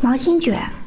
毛巾卷。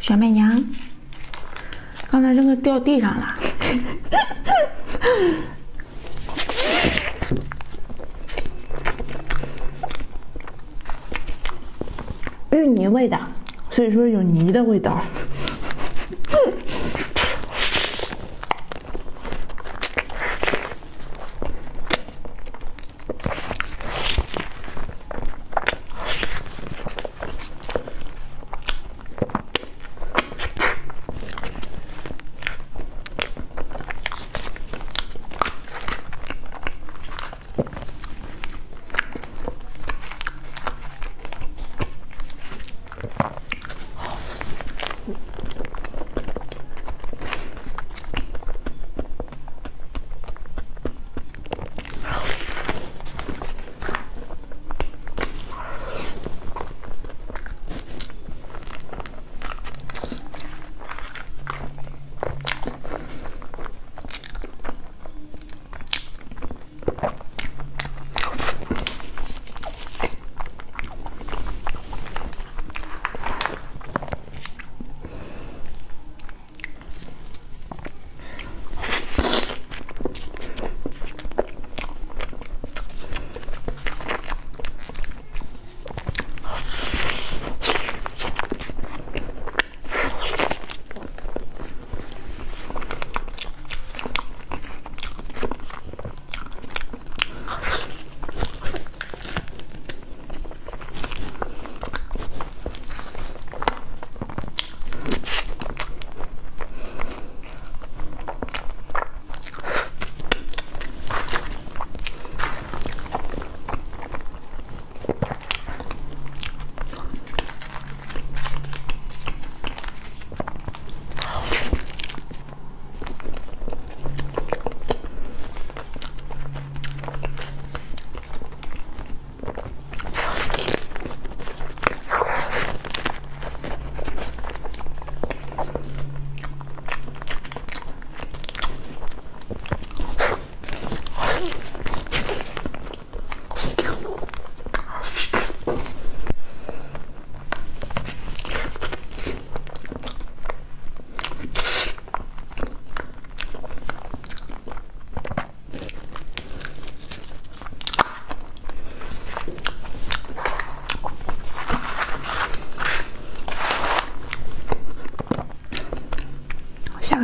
小媚娘，刚才扔个掉地上了。芋泥味的，所以说有泥的味道。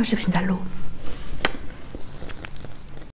视频再录。